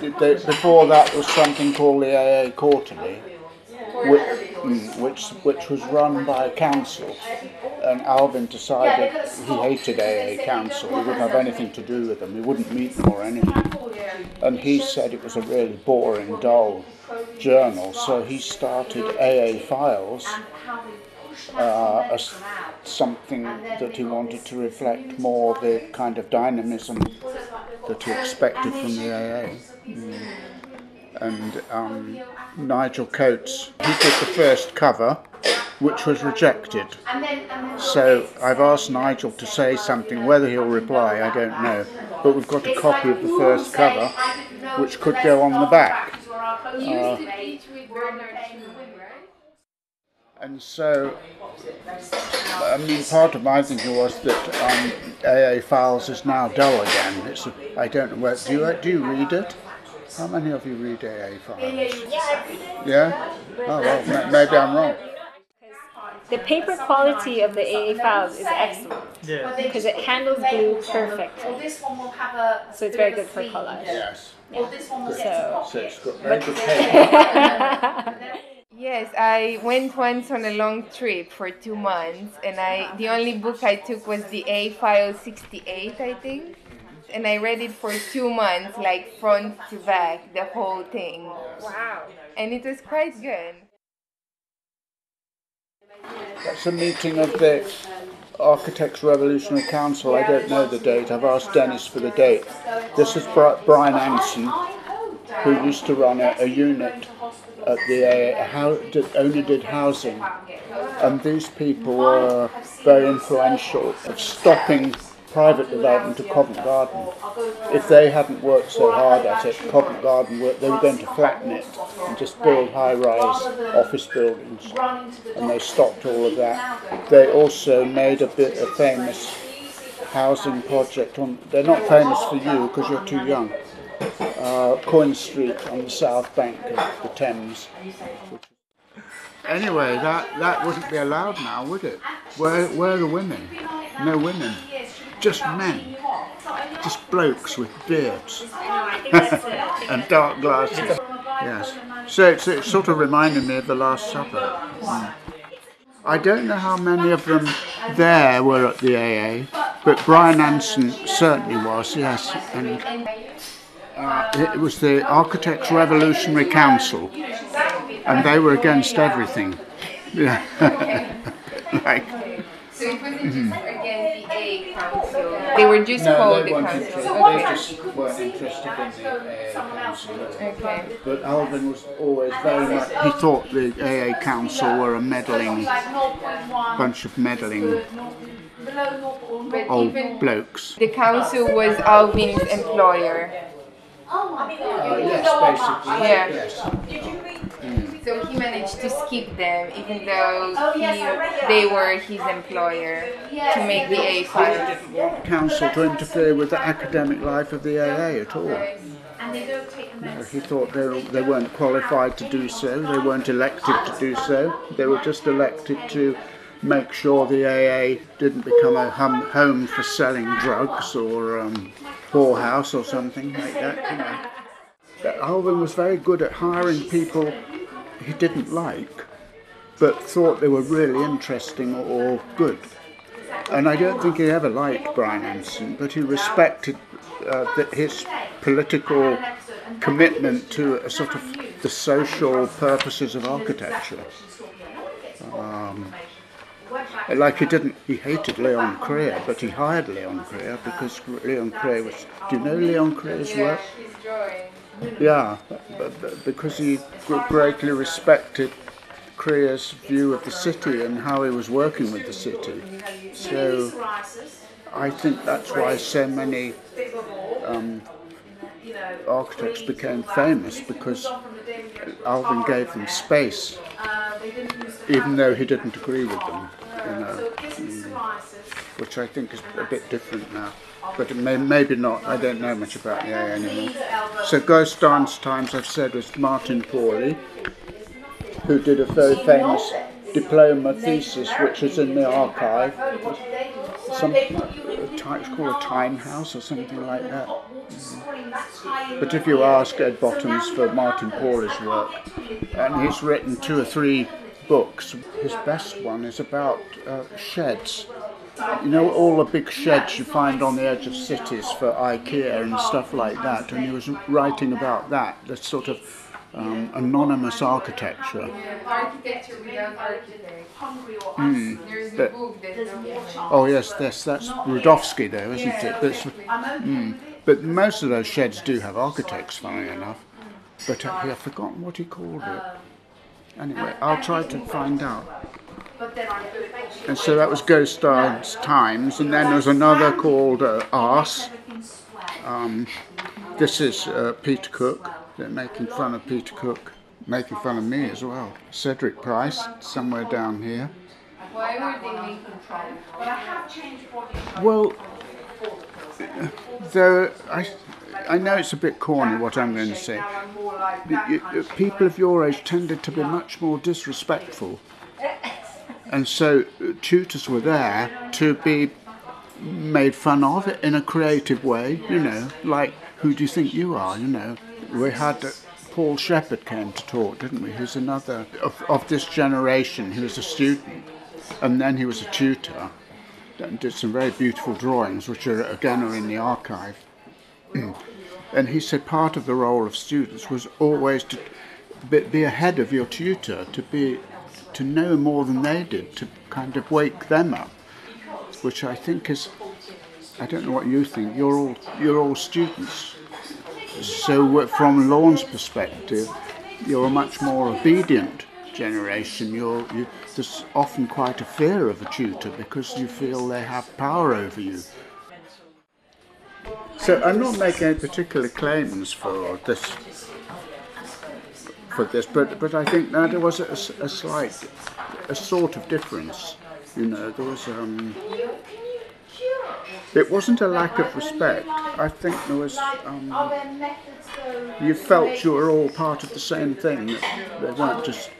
Before that was something called the AA Quarterly, which, mm, which, which was run by a council. And Alvin decided he hated AA Council, he wouldn't have anything to do with them, he wouldn't meet them or anything. And he said it was a really boring, dull journal, so he started AA Files uh, as something that he wanted to reflect more the kind of dynamism that he expected from the AA. Mm. And um, Nigel Coates, he did the first cover, which was rejected. So I've asked Nigel to say something. Whether he'll reply, I don't know. But we've got a copy of the first cover, which could go on the back. Uh, and so, I mean, part of my thinking was that um, AA Files is now dull again. It's a, I don't know where. Do you do you read it? How many of you read AA Files? Yeah. Oh well, maybe I'm wrong. The paper quality of the AA files is excellent Yeah. because it handles glue perfect. So it's very good for collage. Yes. So, So it's got very good paper. Yes, I went once on a long trip for two months, and I the only book I took was the A File 68, I think, and I read it for two months, like front to back, the whole thing, wow. and it was quite good. That's a meeting of the Architects Revolutionary Council. I don't know the date. I've asked Dennis for the date. This is Brian Anson, who used to run a, a unit at the uh, how, did, only did housing, and these people were very influential of stopping private development of Covent Garden. If they hadn't worked so hard at it, Covent Garden they were going to flatten it and just build high-rise office buildings, and they stopped all of that. They also made a bit a famous housing project on. They're not famous for you because you're too young. Uh, Coin Street on the south bank of the Thames. Anyway, that, that wouldn't be allowed now, would it? Where, where are the women? No women. Just men. Just blokes with beards and dark glasses. Yes. So it's, it sort of reminded me of the Last Supper. Mm. I don't know how many of them there were at the AA, but Brian Anson certainly was, yes. And Uh, it was the Architects Revolutionary Council, and they were against everything. Yeah. like, So it wasn't just against the A Council; they were just no, called the council. interested, Okay. they just weren't interested in the AA Council. Okay. But Alvin was always very much, he thought the AA Council were a meddling, bunch of meddling old blokes. the council was Alvin's employer. Uh, yes, basically. Yeah. Yes. So he managed to skip them, even though he, they were his employer, to make the A file. Council to interfere with the academic life of the AA at all. No, he thought they, they weren't qualified to do so, they weren't elected to do so, they were just elected to make sure the AA didn't become a hum, home for selling drugs or um, whorehouse or something like that, you know. But Alvin was very good at hiring people he didn't like, but thought they were really interesting or good. And I don't think he ever liked Brian Anson, but he respected uh, the, his political commitment to a sort of the social purposes of architecture. Um, like he didn't, he hated Leon Krier, but he hired Leon Krier because Leon Krier was. Do you know Leon Krier's work? Yeah, because he greatly respected Krier's view of the city and how he was working with the city. So I think that's why so many um, architects became famous because Alvin gave them space, even though he didn't agree with them. Which I think is a bit different now. But it may, maybe not. I don't know much about the AA anymore. So Ghost Dance Times, I've said, was Martin Pawley, who did a very famous diploma thesis, which is in the archive. Some, it's called a time house or something like that. Mm. But if you ask Ed Bottoms for Martin Pawley's work, and he's written two or three books, his best one is about uh, sheds. You know, all the big sheds you find on the edge of cities for IKEA and stuff like that, and he was writing about that, the sort of um, anonymous architecture. Mm. But, Oh yes, that's that's though, isn't it? That's, mm, but most of those sheds do have architects, funnily enough. But uh, I've forgotten what he called it. Anyway, I'll try to find out. And so that was Ghost Dance Times, and then there was another called uh, Arse. Um, this is uh, Peter Cook. They're making fun of Peter Cook, making fun of me as well. Cedric Price, somewhere down here. Well, there, I, I know it's a bit corny what I'm going to say. People of your age tended to be much more disrespectful. And so uh, tutors were there to be made fun of in a creative way, you know, like, who do you think you are, you know? we had uh, Paul Shepheard came to talk, didn't we? Who's another of, of this generation. He was a student, and then he was a tutor, and did some very beautiful drawings, which are again are in the archive. and he said part of the role of students was always to be, be ahead of your tutor, to be to know more than they did, to kind of wake them up, which I think is. I don't know what you think. You're all you're all students so, uh, from Lorne's perspective, you're a much more obedient generation. You're, you, there's often quite a fear of a tutor because you feel they have power over you. So, I'm not making any particular claims for this, for this, but but I think there was a, a slight, a sort of difference. You know, there was. Um, it wasn't a lack of respect. I think there was. Um, you felt you were all part of the same thing. They weren't just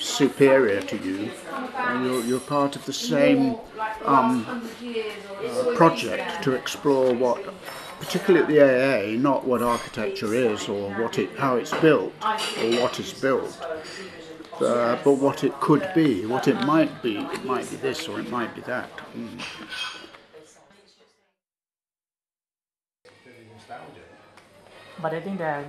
superior to you. You're, you're part of the same um, uh, project to explore what, particularly at the AA, not what architecture is or what it, how it's built or what is built. Uh, but what it could be, what it might be. It might be this or it might be that. Mm. But I think there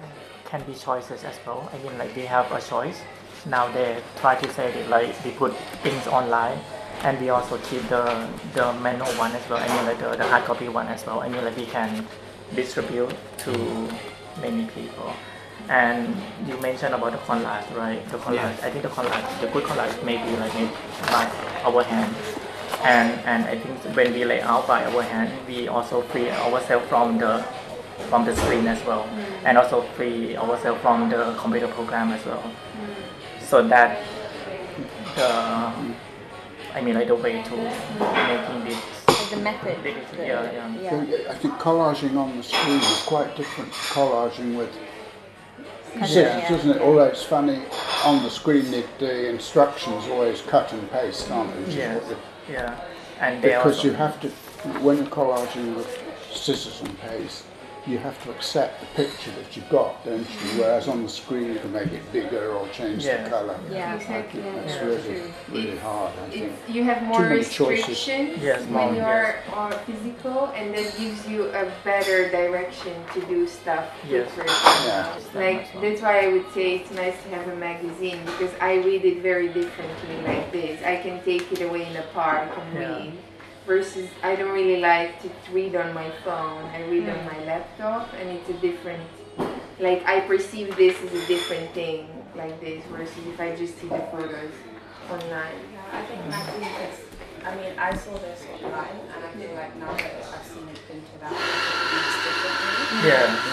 can be choices as well. I mean, like they have a choice. Now they try to say that like we put things online, and we also keep the the manual one as well. I mean, like the, the hard copy one as well. I mean, like we can distribute to many people. And you mentioned about the collage, right? The collage. Yeah. I think the collage, the good collage, may be like made by our hand. And and I think when we lay out by our hand, we also free ourselves from the from the screen as well, mm. and also free ourselves from the computer program as well. Mm. So that the I mean I like the way to making this the method. yeah, yeah. yeah. I think collaging on the screen is quite different to collaging with scissors, isn't it? Although it's funny, on the screen the, the instructions always cut and paste, aren't they? Yes. Yeah. And because you have to, when you're collaging with scissors and paste, you have to accept the picture that you've got, don't you? Whereas on the screen you can make it bigger or change yeah. the colour. Yeah, exactly. That's yeah. really, really hard. I think. You have more restrictions yes, when you are uh, physical, and that gives you a better direction to do stuff yes. Yeah. Like that's why I would say it's nice to have a magazine because I read it very differently like this. I can take it away in a park and read versus I don't really like to read on my phone. I read mm. on my laptop and it's a different, like I perceive this as a different thing like this versus if I just see the photos online. Yeah, I think magazines I mean, I saw this online and I feel like now that I've seen it printed out, it's differently. Yeah.